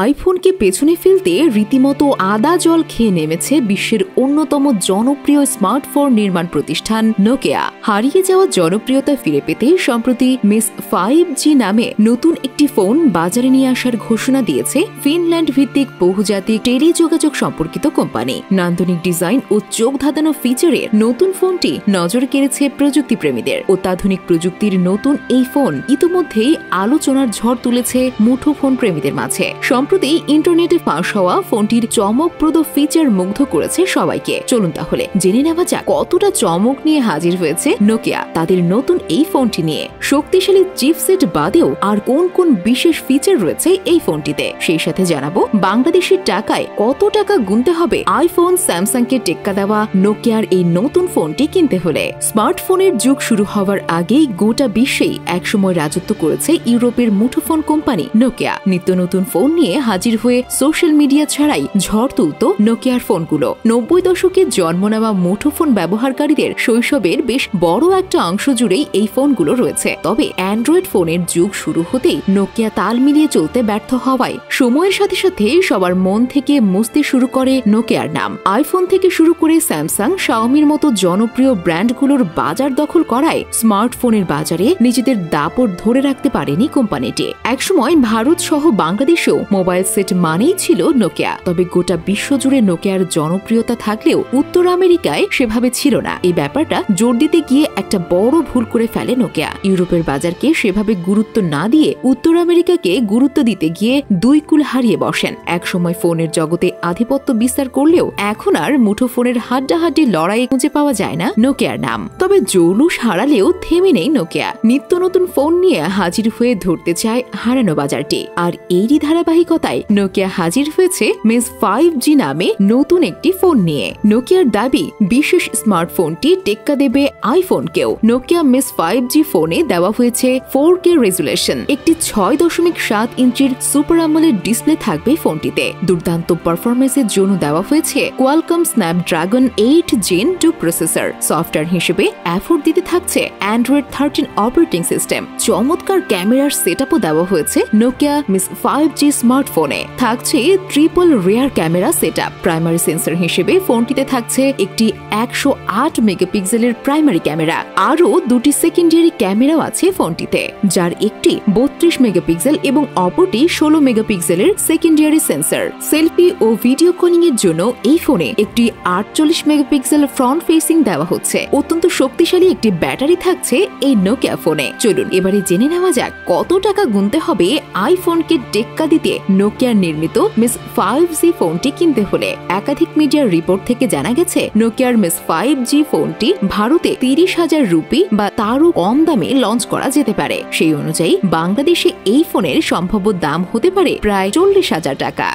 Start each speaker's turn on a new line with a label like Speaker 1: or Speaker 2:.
Speaker 1: আইফোনকে পেছনে ফেলতে রীতিমতো আদা জল খেয়ে নেমেছে বিশ্বের অন্যতম জনপ্রিয় স্মার্টফোন নির্মাণ প্রতিষ্ঠান নোকেয়া। হারিয়ে যাওয়া জনপ্রিয়তা ফিরে পেতে সম্প্রতি মিস ফাইভ জি নামে নতুন একটি ফোন বাজারে নিয়ে আসার ঘোষণা দিয়েছে ফিনল্যান্ড ভিত্তিক বহুজাতিক টেলিযোগাযোগ সম্পর্কিত কোম্পানি। নান্দনিক ডিজাইন ও চোখ ধাঁধানো ফিচারের নতুন ফোনটি নজর কেড়েছে প্রযুক্তি প্রেমীদের অত্যাধুনিক প্রযুক্তির নতুন এই ফোন ইতিমধ্যেই আলোচনার ঝড় তুলেছে মুঠো ফোন প্রেমীদের মাঝে। সম্প্রতি ইন্টারনেটে ফাঁস হওয়া ফোনটির চমকপ্রদ ফিচার মুগ্ধ করেছে সবাইকে। চলুন তাহলে, জেনে নেওয়া যাক কতটা চমক নিয়ে হাজির হয়েছে নোকিয়া তাদের নতুন এই ফোনটি নিয়ে। শক্তিশালী চিপসেট বাদেও আর কোন কোন বিশেষ ফিচার রয়েছে এই ফোনটিতে? সেই সাথে জানাব, বাংলাদেশের টাকায় কত টাকা গুনতে হবে আইফোন স্যামসাং কে টেক্কা দেওয়া নোকিয়ার এই নতুন ফোনটি কিনতে হলে? স্মার্টফোনের যুগ শুরু হওয়ার আগেই গোটা বিশ্বেই একসময় রাজত্ব করেছে ইউরোপের মুঠোফোন কোম্পানি নোকিয়া নিত্য নতুন ফোন নিয়ে হাজির হয়ে সোশ্যাল মিডিয়া ছাড়াই ঝড় তুলত নোকিয়ার ফোনগুলো। নব্বই দশকে জন্ম নেওয়া মুঠোফোন ব্যবহারকারীদের শৈশবের বেশ বড় একটা অংশ জুড়েই এই ফোনগুলো রয়েছে। তবে অ্যান্ড্রয়েড ফোনের যুগ শুরু হতেই নোকিয়া তাল মিলিয়ে চলতে ব্যর্থ হওয়ায় সময়ের সাথে সাথে সবার মন থেকে মুছতে শুরু করে নোকিয়ার নাম। আইফোন থেকে শুরু করে স্যামসাং শাওমির মতো জনপ্রিয় ব্র্যান্ডগুলোর বাজার দখল করায় স্মার্টফোনের বাজারে নিজেদের দাপট ধরে রাখতে পারেনি কোম্পানিটি। একসময় ভারত সহ বাংলাদেশেও মোবাইল সেট মানেই ছিল নোকিয়া। তবে গোটা বিশ্বজুড়ে নোকিয়ার জনপ্রিয়তা থাকলেও উত্তর আমেরিকায় সেভাবে ছিল না। এই ব্যাপারটা জোর দিতে গিয়ে একটা বড় ভুল করে ফেলে নোকিয়া। ইউরোপের বাজারকে সেভাবে গুরুত্ব না দিয়ে উত্তর আমেরিকাকে গুরুত্ব দিতে গিয়ে দুই কুল হারিয়ে বসেন। একসময় ফোনের জগতে আধিপত্য বিস্তার করলেও এখন আর মুঠোফোনের হাড্ডাহাড্ডি লড়াইয়ে খুঁজে পাওয়া যায় না নোকিয়ার নাম। তবে জৌলুস হারালেও থেমে নেই নোকিয়া। নিত্য নতুন ফোন নিয়ে হাজির হয়ে ধরতে চায় হারানো বাজারটি। আর এরই ধারাবাহিকতায় নোকিয়া হাজির হয়েছে মিস ফাইভ জি নামে নতুন একটি ফোন নিয়ে। নোকিয়ার দাবি, বিশেষ স্মার্টফোনটি টেক্কা দেবে আইফোনকেও। নোকিয়া মিস ফাইভ জি ফোনে দেওয়া হয়েছে ফোর কে রেজুলেশন। একটি ছয় দশমিক সাত ইঞ্চির সুপার আমলের ডিসপ্লে থাকবে ফোনটিতে। দুর্দান্ত পারফরমেন্সের জন্য দেওয়া হয়েছে Qualcomm Snapdragon eight gen two processor software হিসেবে অ্যাফোর্ড দিতে থাকছে অ্যান্ড্রয়েড থার্টিন অপারেটিং সিস্টেম চমৎকার ক্যামেরার সেট দেওয়া হয়েছে নোকিয়া মিস ফাইভ জি স্মার্টফোনে থাকছে triple rear camera set primary sensor হিসেবে ফোনটিতে থাকছে একটি একশো আট মেগাপিক্সেলের প্রাইমারি ক্যামেরা আরও দুটি সেকেন্ডারি ক্যামেরাও আছে ফোনটিতে, যার একটি বত্রিশ মেগাপিক্সেল এবং অপরটি ষোলো মেগাপিক্সেলের সেকেন্ডারি সেন্সর সেলফি ও ভিডিও কলিং এর জন্য এই ফোনে একটি আটচল্লিশ মেগাপিক্সেল ফ্রন্ট ফেসিং দেওয়া হচ্ছে। অত্যন্ত শক্তিশালী একটি ব্যাটারি থাকছে এই নোকিয়া ফোনে চলুন, এবারে জেনে নেওয়া যাক কত টাকা গুনতে হবে আইফোনকে টেক্কা দিতে নোকিয়ার নির্মিত মিস ফাইভ জি ফোনটি কিনতে হলে। একাধিক মিডিয়ার রিপোর্ট থেকে জানা গেছে নোকিয়ার মিস ফাইভ জি ফোনটি ভারতে তিরিশ হাজার রুপি বা তারও কম দামে লঞ্চ করা যেতে পারে। সেই অনুযায়ী বাংলাদেশে এই ফোনের সম্ভাব্য দাম হতে পারে প্রায় চল্লিশ হাজার টাকা।